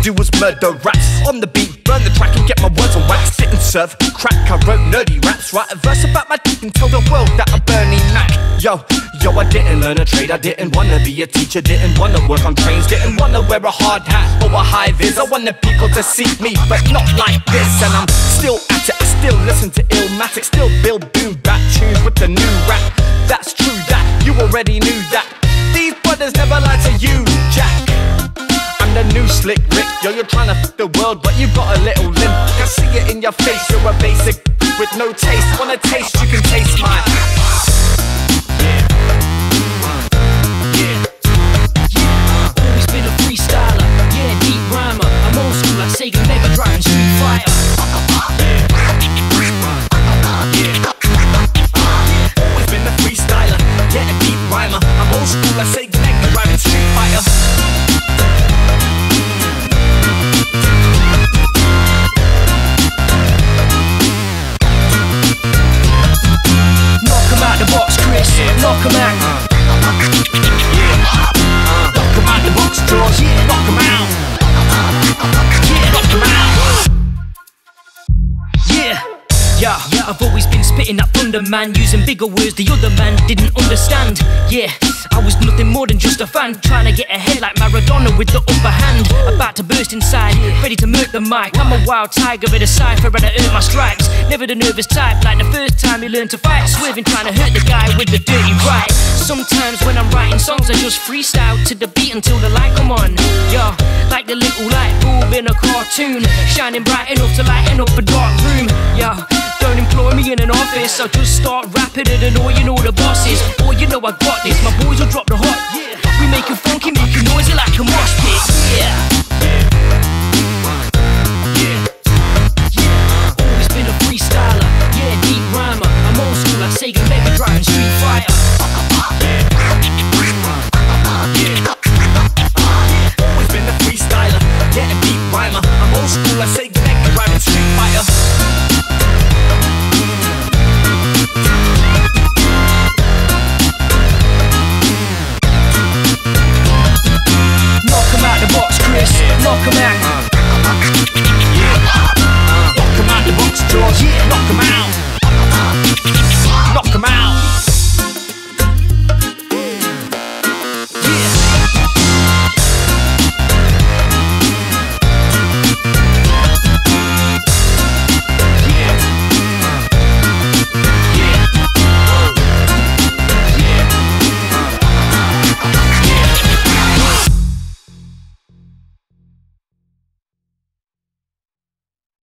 to do was murder raps on the beat, burn the track and get my words on wax. Sit and serve crack. I wrote nerdy raps, write a verse about my dick and tell the world that I'm burning Mac. Yo, yo, I didn't learn a trade. I didn't wanna be a teacher. Didn't wanna work on trains. Didn't wanna wear a hard hat or a high vis. I wanted people to see me, but not like this. And I'm still at it. I still listen to Illmatic. Still build boom bap tunes with the new rap. That's true. That you already knew that. These brothers never lied slick Rick. Yo, you're trying to f the world, but you got a little limp. I see it in your face. You're a basic with no taste. Wanna taste? You can taste mine. Thunder, man. Using bigger words the other man didn't understand. Yeah, I was nothing more than just a fan. Trying to get ahead like Maradona with the upper hand. About to burst inside, ready to murk the mic. I'm a wild tiger with a cipher and I earn my stripes. Never the nervous type, like the first time you learn to fight. Swerving, trying to hurt the guy with the dirty right. Sometimes when I'm writing songs, I just freestyle to the beat until the light come on. Yeah, like the little light bulb in a cartoon, shining bright enough to lighten up a dark room. Yeah, don't employ me in an office. I'll just start rapping and annoying all the bosses. Boy, you know I got this. My boys will drop the hot. We make it funky, make it noisy like a mosh pit. Yeah. Always been a freestyler. Yeah, deep rhymer. I'm old school like Sega, Mega Drive, and Street Fighter.